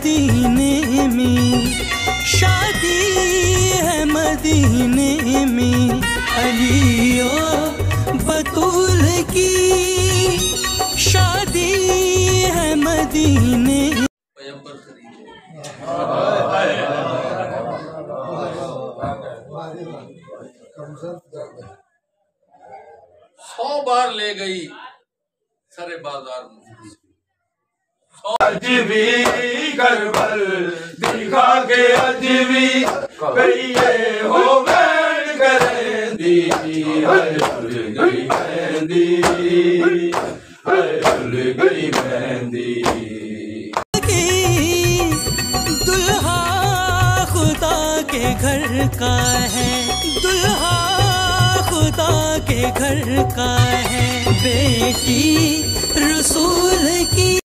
मदीने में। शादी है मदीने में। अलियो बतूल की शादी है मदीने। सौ बार ले गई सरे बाज़ार में। आज भी। करबल दिखा के भी कहिए हो बैठ करें दी गई मेहंदी हर भूल गई मेहंदी दुल्हा खुदा के घर का है दुल्हा खुदा के घर का है बेटी रसूल की